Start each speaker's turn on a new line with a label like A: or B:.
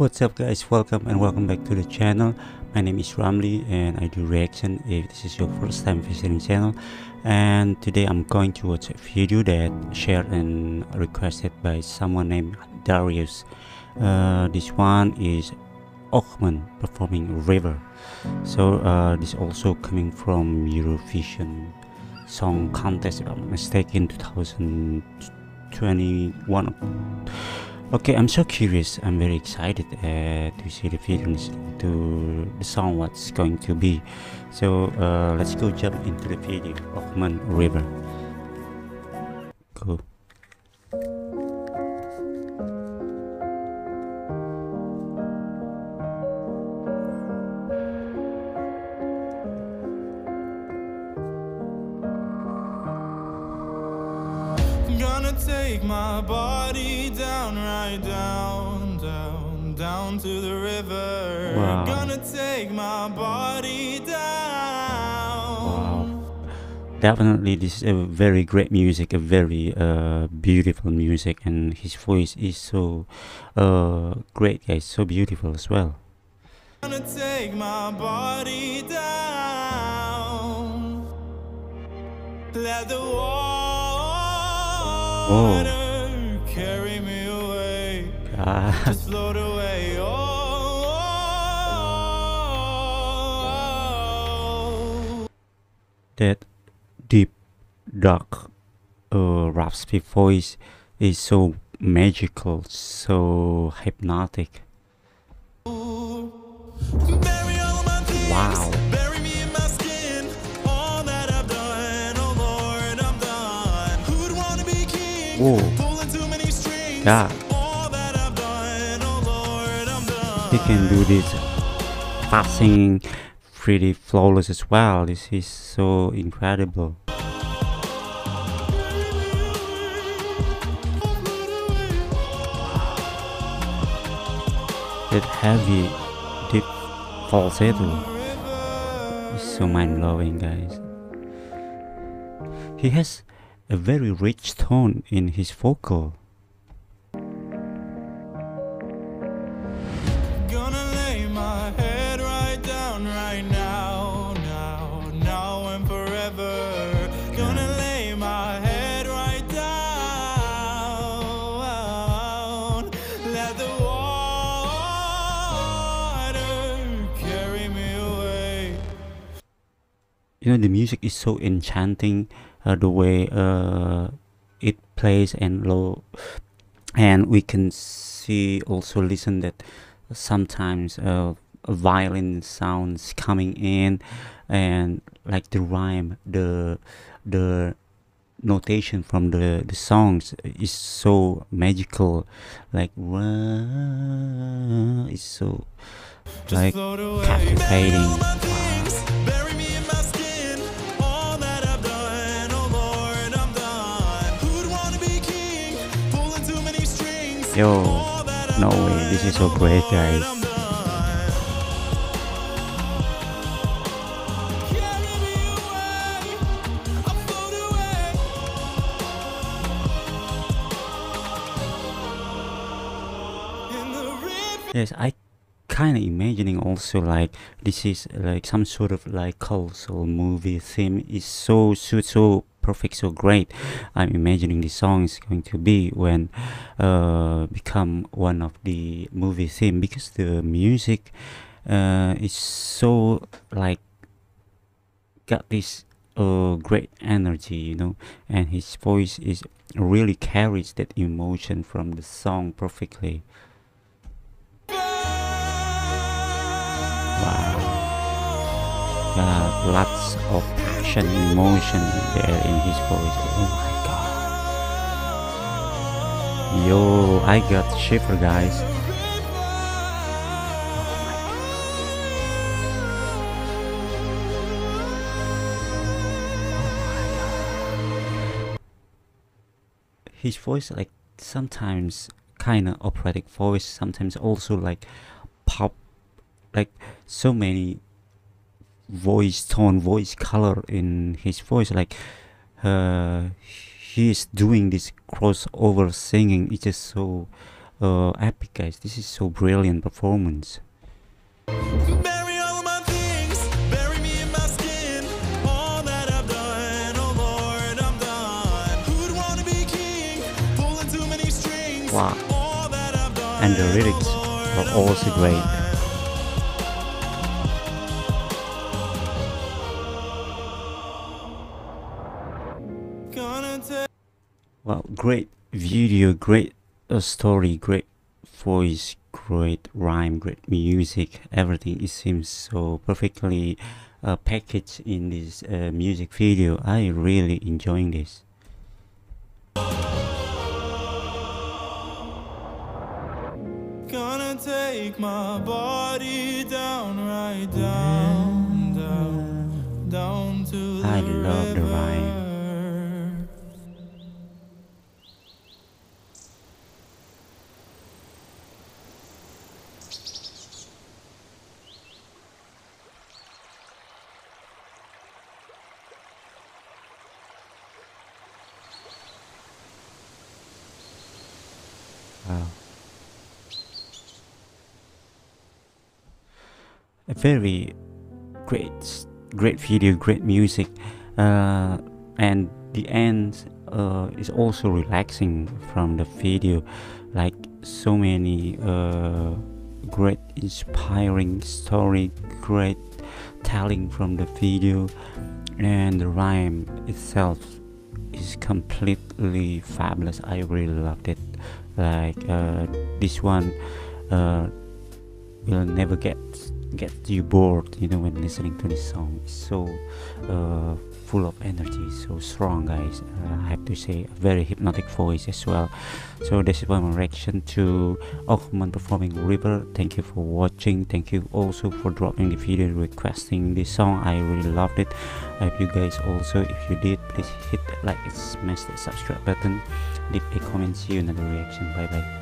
A: What's up guys, welcome and welcome back to the channel. My name is Ramley and I do reaction if this is your first time visiting channel. And today I'm going to watch a video that shared and requested by someone named Darius. Uh, this one is Ochman performing River. So uh, this also coming from Eurovision Song Contest if I'm not mistaken 2021 Okay, I'm so curious. I'm very excited uh, to see the video to the song what's going to be. So uh, let's go jump into the video of Moon River. Go.
B: Gonna take my body down, right down, down, down to the river.
A: Wow.
B: Gonna take my body down.
A: Wow. Definitely, this is a very great music, a very uh, beautiful music, and his voice is so uh, great, guys, so beautiful as well.
B: Gonna take my body down. Let the water carry me away.
A: God.
B: Just float away. Oh,
A: that deep, dark, uh, raspy voice is so magical, so hypnotic. Wow.
B: Lord,
A: He can do this fast singing, pretty flawless as well. This is so incredible. That heavy, deep falsetto is so mind blowing, guys. He has a very rich tone in his vocal. You know the music is so enchanting uh, the way uh, it plays and low and we can see also listen that sometimes uh, a violin sounds coming in and like the rhyme the the notation from the the songs is so magical like it's so like captivating Yo, no way, this is so great, guys. Yes, I kind of imagining also like this is like some sort of like colossal movie theme is so so so perfect so great i'm imagining the song is going to be when uh become one of the movie theme because the music uh is so like got this uh great energy you know and his voice is really carries that emotion from the song perfectly Wow. Got lots of passion, emotion there in his voice. Oh my god. Yo, I got shiver, guys. Oh his voice, like sometimes kind of operatic voice, sometimes also like pop like so many voice tone voice color in his voice like uh he is doing this crossover singing. It's just so uh, epic guys. This is so brilliant performance.
B: Bury all of my things, bury me
A: Great video, great uh, story, great voice, great rhyme, great music. Everything it seems so perfectly uh, packaged in this uh, music video. I really enjoying this.
B: Gonna take my body down, right down, down, down to the
A: I love the rhyme.
B: river.
A: Wow. A very great, great video, great music, uh, and the end uh, is also relaxing from the video, like so many uh, great, inspiring story, great telling from the video, and the rhyme itself is completely fabulous. I really loved it. Like uh, this one uh, will never get get you bored. You know when listening to this song. It's so uh, full of energy, so strong, guys. Uh, I have to say, a very hypnotic voice as well. So this is my reaction to Ochman performing River. Thank you for watching. Thank you also for dropping the video requesting this song. I really loved it. I hope you guys also, if you did, please hit like and smash that subscribe button. Leave a comment. See you in another reaction. Bye bye.